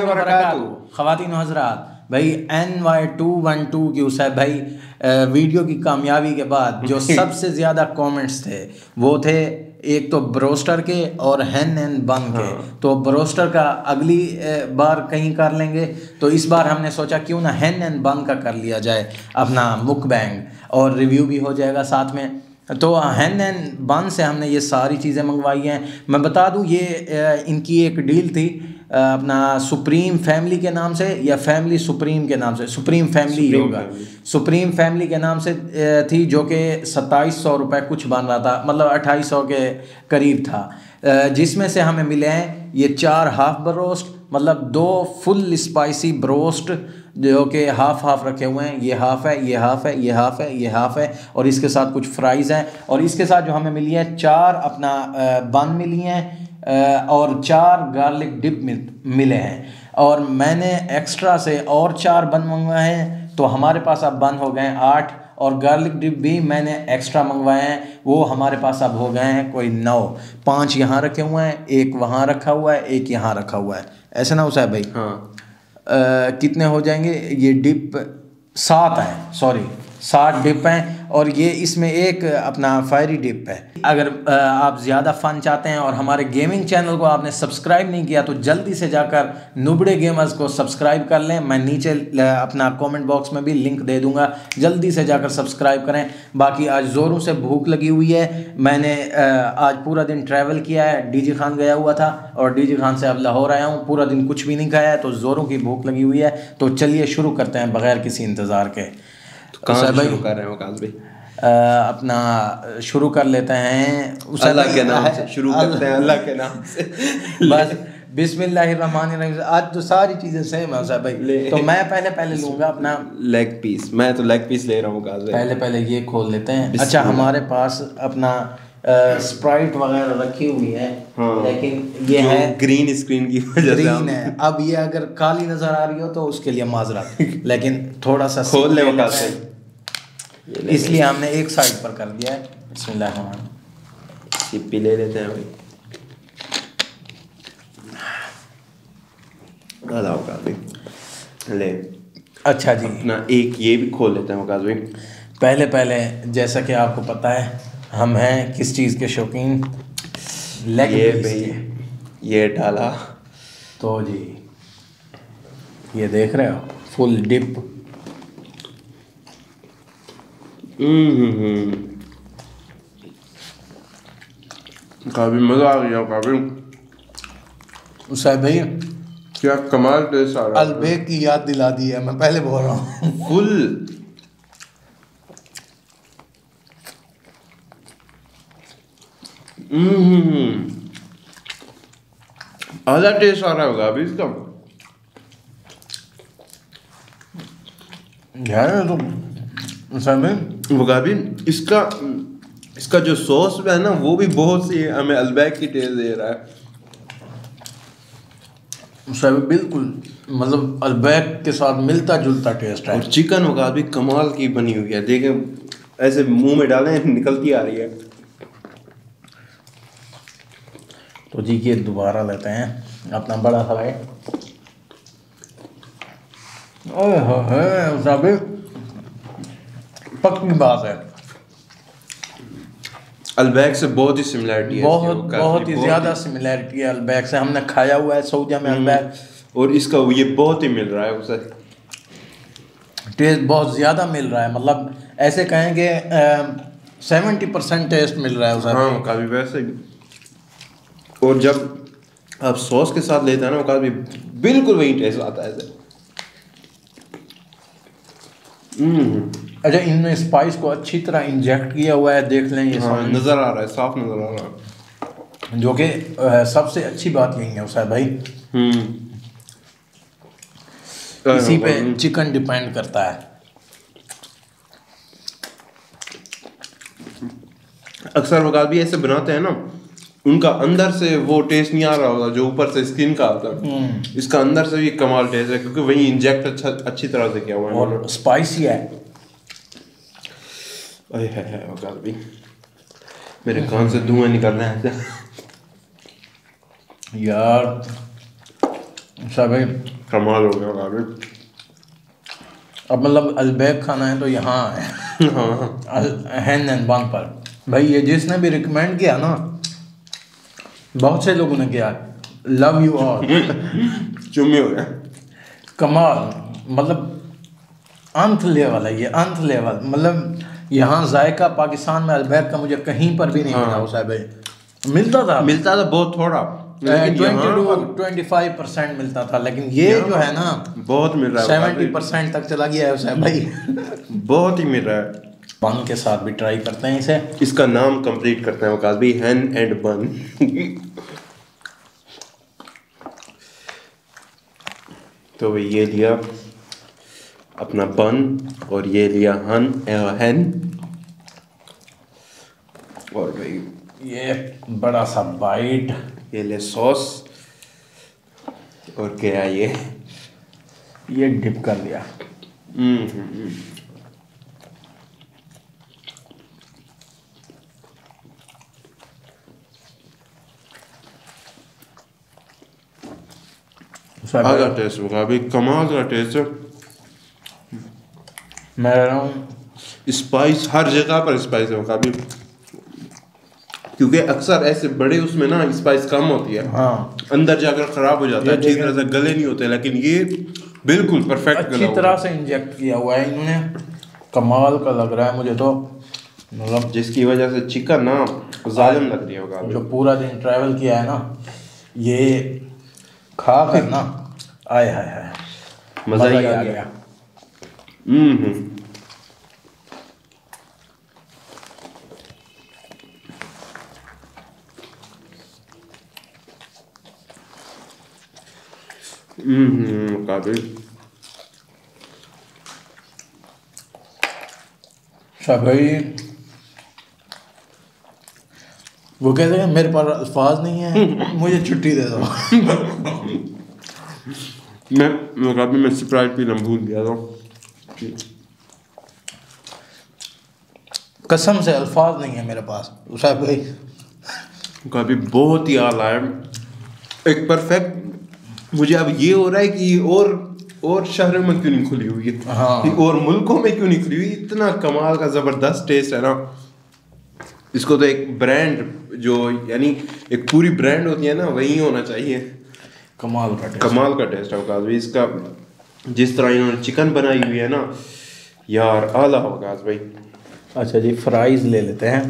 वबरकातुहू ख़वातीन हजरात भाई N Y two one two की उसैब भाई वीडियो की कामयाबी के बाद जो सबसे ज़्यादा कमेंट्स थे वो थे एक तो ब्रोस्टर के और हैन एंड बन के। तो ब्रोस्टर का अगली बार कहीं कर लेंगे तो इस बार हमने सोचा क्यों ना हैन एंड बन का कर लिया जाए अपना मुक बैंग और रिव्यू भी हो जाएगा साथ में। तो हैन एंड बन से हमने ये सारी चीज़ें मंगवाई हैं। मैं बता दूँ ये इनकी एक डील थी अपना सुप्रीम फैमिली के नाम से या फैमिली सुप्रीम के नाम से? सुप्रीम फैमिली ही होगा। सुप्रीम फैमिली के नाम से थी जो कि सत्ताईस सौ रुपये कुछ बन रहा था मतलब अट्ठाईस सौ के करीब था। जिसमें से हमें मिले हैं ये चार हाफ़ ब्रोस्ट मतलब दो फुल स्पाइसी ब्रोस्ट जो कि हाफ़ हाफ़ रखे हुए हैं, ये हाफ़ है, ये हाफ़ है, ये हाफ़ है, ये हाफ़ है, और इसके साथ कुछ फ्राइज़ हैं, और इसके साथ जो हमें मिली है चार अपना बन मिली हैं और चार गार्लिक डिप मिल- हैं। और मैंने एक्स्ट्रा से और चार बन मंगवाए हैं तो हमारे पास अब बन हो गए हैं आठ, और गार्लिक डिप भी मैंने एक्स्ट्रा मंगवाए हैं, वो हमारे पास अब हो गए हैं कोई नौ। पाँच यहाँ रखे हुए हैं, एक वहाँ रखा हुआ है, एक यहाँ रखा हुआ है। ऐसा ना उसा भाई? हाँ। कितने हो जाएँगे? ये डिप सात है सॉरी सात डिप हैं और ये इसमें एक अपना फायरी डिप है। अगर आप ज़्यादा फ़न चाहते हैं और हमारे गेमिंग चैनल को आपने सब्सक्राइब नहीं किया तो जल्दी से जाकर नुबड़े गेमर्स को सब्सक्राइब कर लें। मैं नीचे अपना कमेंट बॉक्स में भी लिंक दे दूँगा। जल्दी से जाकर सब्सक्राइब करें। बाकी आज ज़ोरों से भूख लगी हुई है। मैंने आज पूरा दिन ट्रैवल किया है। डीजी खान गया हुआ था और डीजी खान से अब लाहौर आया हूँ। पूरा दिन कुछ भी नहीं खाया है तो ज़ोरों की भूख लगी हुई है। तो चलिए शुरू करते हैं बगैर किसी इंतज़ार के। कहाँ से शुरू कर रहे हो काज भाई? आ, अपना शुरू कर लेते हैं। अल्लाह के नाम से शुरू करते हैं अल्लाह के नाम से। बस बिस्मिल्लाहिर्रहमानिर्रहीम। आज तो सारी चीज़ें सेम है भाई। तो मैं पहले पहले लूँगा अपना। लेग पीस मैं तो लेग पीस ले रहा हूँ पहले पहले ये खोल लेते हैं। अच्छा हमारे पास अपना स्प्राइट वगैरह रखी हुई है हाँ। लेकिन ये है ग्रीन स्क्रीन की वजह से ग्रीन है। अब ये अगर काली नज़र आ रही हो तो उसके लिए माजरा लेकिन थोड़ा सा खोल ले इसलिए हमने एक साइड पर कर दिया है। बिस्मिल्लाह ले लेते हैं भाई ले। अच्छा जी। अपना एक ये भी खोल लेते हैं भाई पहले पहले जैसा कि आपको पता है हम हैं किस चीज़ के शौकीन? लेग ये भाई ये डाला। तो जी ये देख रहे हो? फुल डिप हम्म काफ़ी मज़ा आ गया काफ़ी। उसे भाई क्या कमाल टेस्ट आ रहा अलबेग की याद दिला दी है मैं पहले बोल रहा हूँ। फुल आधा टेस्ट आ रहा होगा अभी इसका यार तो भाई होगा इसका इसका जो सॉस है ना वो भी बहुत सी हमें अलबैक की टेस्ट दे रहा है। भाई बिल्कुल मतलब अलबैक के साथ मिलता जुलता टेस्ट है। और चिकन होगा अभी कमाल की बनी हुई है देखें ऐसे मुँह में डालें निकलती आ रही है। तो जी ये दोबारा लेते हैं। अपना बड़ा फ्राई उसे भाई। पक्की बात है अलबैक से बहुत ही सिमिलरिटी है बहुत बहुत ही ज़्यादा सिमिलैरिटी है अलबैग से। हमने खाया हुआ है सऊदिया में अलबैग। और इसका ये बहुत ही मिल रहा है उसे। टेस्ट बहुत ज़्यादा मिल रहा है। मतलब ऐसे कहेंगे सेवेंटी परसेंट टेस्ट मिल रहा है उसे। हाँ काफ़ी वैसे और जब आप सॉस के साथ लेते हैं ना वो काफ़ी बिल्कुल वही टेस्ट आता है हम्म। अच्छा इनमें स्पाइस को अच्छी तरह इंजेक्ट किया हुआ है देख लें ये हाँ नज़र आ रहा है साफ़ नज़र आ रहा है। जो कि सबसे अच्छी बात यही है उसे भाई। हम्म। इसी पे चिकन डिपेंड करता है। अक्सर वकाल भी ऐसे बनाते हैं ना उनका अंदर से वो टेस्ट नहीं आ रहा होता जो ऊपर से स्किन का आता है। इसका अंदर से भी कमाल टेस्ट है क्योंकि वही इंजेक्ट अच्छा अच्छी तरह से किया हुआ है। और स्पाइसी है। अरे है है वकाल भी। मेरे कान से धुआँ निकल रहे हैं। यार अच्छा भाई। कमाल हो गया काफ़ी अब मतलब अलबैग खाना है तो यहाँ है। हाँ। हैन पर। भाई ये जिसने भी रिकमेंड किया ना बहुत से लोगों ने किया लव यू ऑल चुम्मी हो गया। कमाल। मतलब अंत लेवल है ये अंत लेवल मतलब यहाँ जायका पाकिस्तान में अलबैग का मुझे कहीं पर भी नहीं मिला उस भाई मिलता था? मिलता था बहुत थोड़ा। ट्वेंटी फाइव परसेंट मिलता था लेकिन ये जो है ना बहुत मिल रहा है। सेवेंटी परसेंट तक चला गया है भाई। बहुत ही मिल रहा है। बन के साथ भी ट्राई करते हैं इसे। इसका नाम कंप्लीट करते हैं वकास भाई हैन एंड बन तो भाई ये लिया अपना बन और ये लिया हन हैन और भाई ये बड़ा सा बाइट ये ले सॉस और क्या ये? ये डिप कर दिया आगा टेस्ट होगा अभी कमाल का टेस्ट है। मैं रहा हूँ। स्पाइस हर जगह पर स्पाइस है काफ़ी। क्योंकि अक्सर ऐसे बड़े उसमें ना स्पाइस कम होती है। हाँ। अंदर जाकर खराब हो जाता है अच्छी तरह से गले नहीं होते लेकिन ये बिल्कुल परफेक्ट अच्छी तरह से इंजेक्ट किया हुआ है इन्होंने। कमाल का लग रहा है मुझे तो। मतलब जिसकी वजह से चिकन ना जालिम लग रही होगा। जो पूरा दिन ट्रैवल किया है ना ये खा कर ना। आय हाय हाय मज़ा ही आ गया। हम्म हम्म। हम्म हम्म, काफ़ी भाई वो कहते हैं मेरे पास अल्फाज नहीं है मुझे छुट्टी दे दो. मैं मैं काफ़ी मैं स्प्राइट पीना भूल गया था। कसम से अल्फाज नहीं है मेरे पास। साहब भाई। काफ़ी बहुत ही आला है एक परफेक्ट मुझे अब ये हो रहा है कि और और शहरों में क्यों नहीं खुली हुई है? हाँ। और मुल्कों में क्यों नहीं खुली हुई? इतना कमाल का ज़बरदस्त टेस्ट है ना। इसको तो एक ब्रांड जो यानी एक पूरी ब्रांड होती है ना वही होना चाहिए। कमाल का टेस्ट कमाल का टेस्ट है भाई। इसका जिस तरह इन्होंने चिकन बनाई हुई है ना यार आला अवकाश भाई। अच्छा जी फ्राइज ले लेते हैं।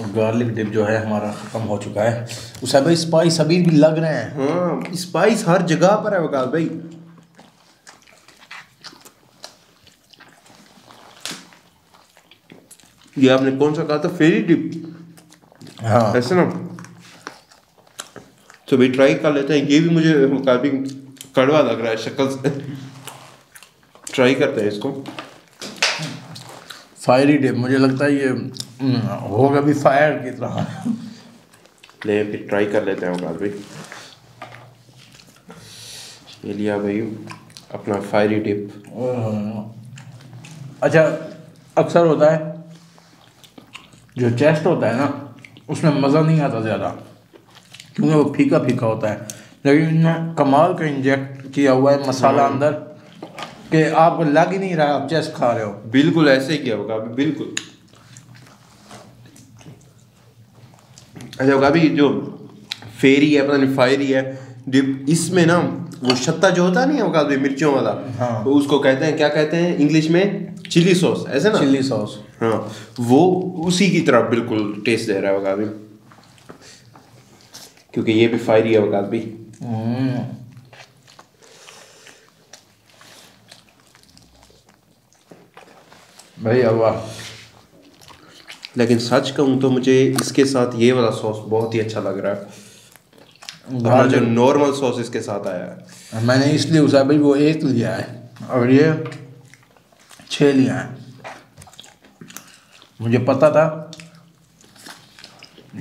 और गार्लिक डिप जो है हमारा ख़त्म हो चुका है। उसे भाई स्पाइस अभी भी लग रहे हैं। हाँ स्पाइस हर जगह पर है वकास भाई। ये आपने कौन सा कहा था? फेरी डिप हाँ। ऐसे ना? तो भाई ट्राई कर लेते हैं। ये भी मुझे काफ़ी कड़वा लग रहा है शक्ल से। ट्राई करते हैं इसको। फायरी डिप मुझे लगता है ये हम्म, होगा भी फायर की तरह। ले फिर ट्राई कर लेते हैं वकास भाई। ये लिया भाई अपना फायरी डिप अच्छा अक्सर होता है जो चेस्ट होता है ना उसमें मज़ा नहीं आता ज़्यादा क्योंकि वो फीका फीका होता है। लेकिन इनमें कमाल का इंजेक्ट किया हुआ है मसाला अंदर कि आप लग ही नहीं रहा आप चेस्ट खा रहे हो। बिल्कुल ऐसे ही किया होगा बिल्कुल। अच्छा होगा अभी जो फेरी है पता नहीं फायरी है इसमें ना वो छत्ता जो होता नहीं है होगा अभी मिर्चों वाला हाँ। तो उसको कहते हैं क्या कहते हैं इंग्लिश में? चिली सॉस ऐसे ना? Chilli sauce. हाँ वो उसी की तरह बिल्कुल टेस्ट दे रहा है अभी क्योंकि ये भी फायरी है होगा अभी भाई वाह। लेकिन सच कहूँ तो मुझे इसके साथ ये वाला सॉस बहुत ही अच्छा लग रहा है। अपना जो नॉर्मल सॉस इसके साथ आया है। मैंने इसलिए उसा भाई वो एक लिया है और ये छः लिया है। मुझे पता था।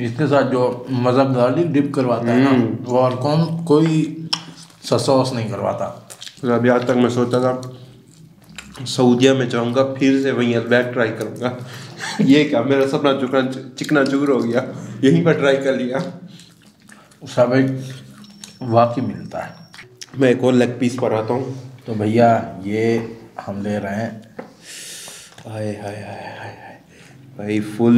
इसके साथ जो मज़हब गार्लिक डिप करवाता है ना वो और कौन कोई सॉस नहीं करवाता। तो अभी आज तक मैं सोचा था सऊदिया में जाऊँगा फिर से वहीं अलबैक ट्राई करूँगा। ये क्या मेरा सपना चुकना चिकना चूर हो गया। यहीं पर ट्राई कर लिया। उसा भाई वाकई मिलता है। मैं एक और लेग पीस पर आता हूँ। तो भैया ये हम ले रहे हैं। हाय हाय हाय हाय भाई फुल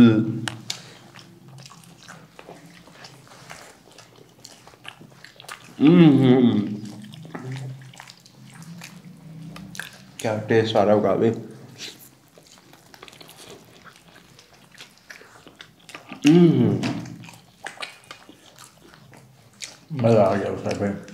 हम्म क्या टेस्ट आ रहा होगा अभी? हम्म। मज़ा आ गया उसमें फिर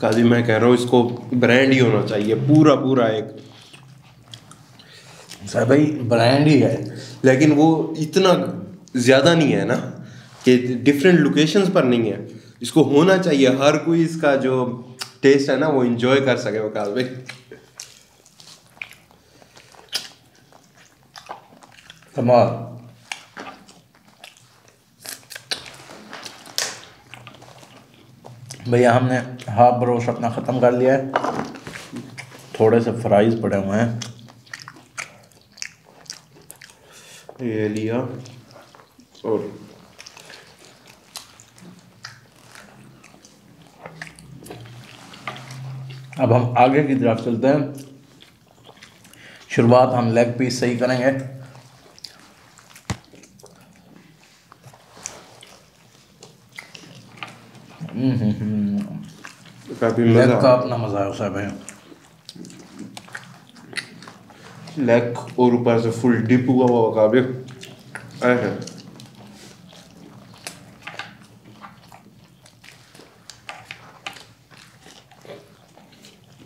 काजी मैं कह रहा हूँ इसको ब्रांड ही होना चाहिए पूरा पूरा एक। सर भाई ब्रांड ही है लेकिन वो इतना ज़्यादा नहीं है ना कि डिफरेंट लोकेशंस पर नहीं है। इसको होना चाहिए हर कोई इसका जो टेस्ट है ना वो इंजॉय कर सके वकाल भाई। कमाल भैया हमने हाफ़ ब्रोस्ट अपना ख़त्म कर लिया है। थोड़े से फ्राइज पड़े हुए हैं। ये लिया। और अब हम आगे की तरफ़ चलते हैं। शुरुआत हम लेग पीस सही करेंगे। काफ़ी मज़ा का अपना मज़ा है उसे भाई लेग और ऊपर से फुल डिप हुआ हुआ काफ़ी आए हैं।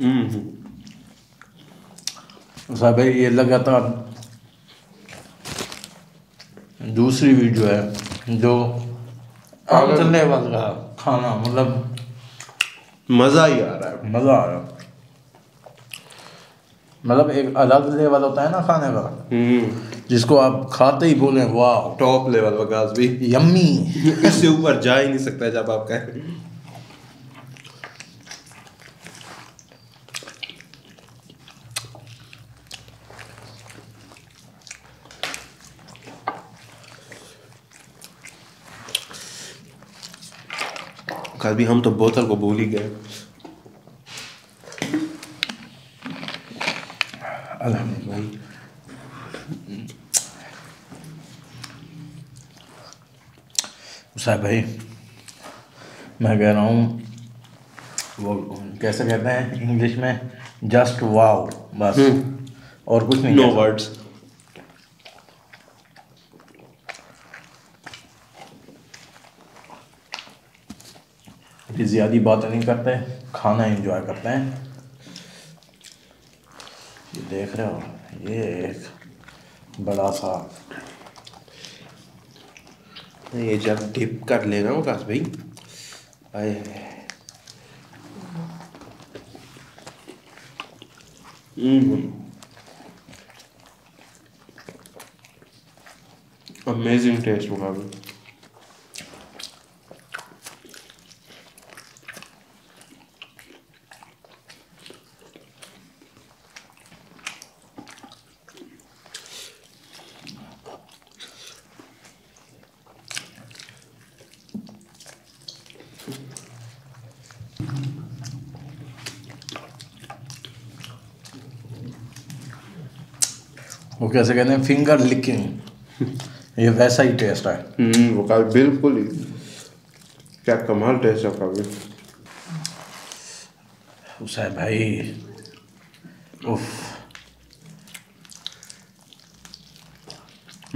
हम्म उसे भाई ये लगातार दूसरी वीडियो है जो आम लेवल का खाना मतलब मज़ा ही आ रहा है। मज़ा आ रहा है। मतलब एक अलग लेवल होता है ना खाने का। हम्म। जिसको आप खाते ही बोले वाह टॉप लेवल भी। यम्मी। इससे ऊपर जा ही नहीं सकता जब आप कहें। कल भी हम तो बोतल को भूल ही गए। अल्हम्दुलिल्लाह। साहब भाई मैं कह रहा हूँ वो कैसे कहते हैं इंग्लिश में? जस्ट वाओ बस। और कुछ नहीं नो कह वर्ड्स सकते। ज़्यादा बातें नहीं करते, खाना एंजॉय करते हैं। ये देख रहे हो, ये एक बड़ा सा ये जब डिप कर लेना वकास भाई। आए। अमेजिंग टेस्ट होगा अभी कैसे कहते हैं फिंगर लिकिंग ये वैसा ही टेस्ट है। हम्म वो काफ़ी बिल्कुल ही क्या कमाल टेस्ट है काफ़ी। उसे भाई उफ।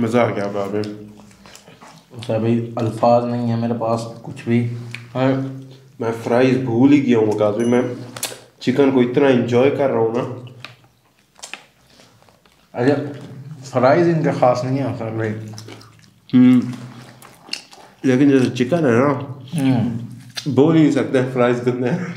मज़ा आ गया काफ़ी उसे भाई अल्फाज नहीं है मेरे पास कुछ भी। हाँ, मैं फ्राइज भूल ही गया हूँ काफ़ी। मैं चिकन को इतना एंजॉय कर रहा हूँ ना। अरे फ्राइज इनके खास नहीं है उसे भाई हम्म लेकिन जैसे चिकन है ना बोल ही नहीं सकते फ्राइज कितने हैं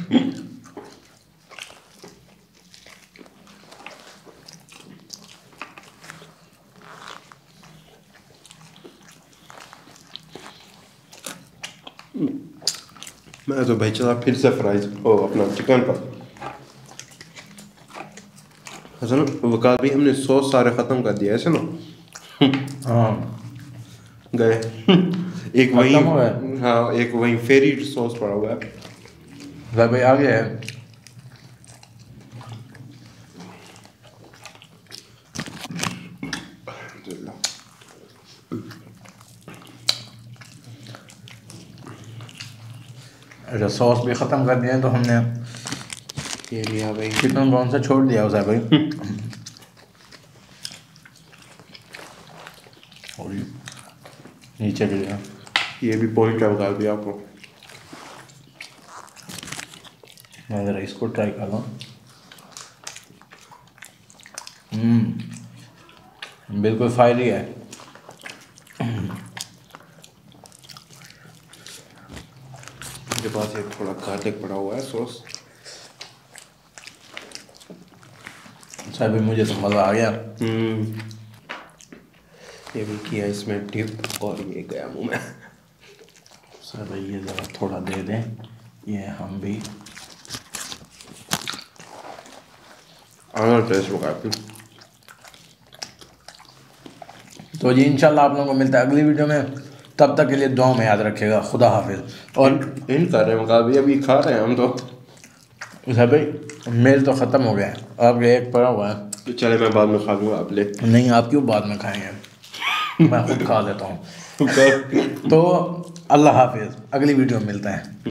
मैं तो भाई चला फिर से फ्राइज ओ अपना चिकन पर। हसन वकाल भाई हमने सॉस सारे ख़त्म कर दिया ऐसे ना? हाँ। गए। एक वही हो? एक वही फेरी सॉस पड़ा हुआ है। भाई भाई आगे है। अच्छा सॉस भी ख़त्म कर दिया तो हमने ये लिया भाई। कौन सा छोड़ दिया उसे भाई। और नीचे गिर गया ये भी है भाई आपको। मैं ज़रा इसको ट्राई कर लूँ हम्म, बिल्कुल फायरी है। मेरे पास एक थोड़ा गार्लिक पड़ा हुआ है सॉस अच्छा भी मुझे तो मज़ा आ गया। हम्म। ये भी किया इसमें डिप और ये गया मुँह में। सर भाई ये ज़रा थोड़ा दे दें। ये हम भी। टेस्ट तो जी इंशाल्लाह आप लोगों को मिलता है अगली वीडियो में। तब तक के लिए दुआ में याद रखिएगा। खुदा हाफिज़। और इन कर रहे हैं वकाल अभी खा रहे हैं हम तो। सर भाई मेल तो ख़त्म हो गया है। आपके एक पड़ा हुआ है। तो चले मैं बाद में खा लूँगा आप ले। नहीं आप क्यों बाद में खाएँगे? मैं खुद खा लेता हूँ। तो अल्लाह हाफिज़ अगली वीडियो में मिलते हैं।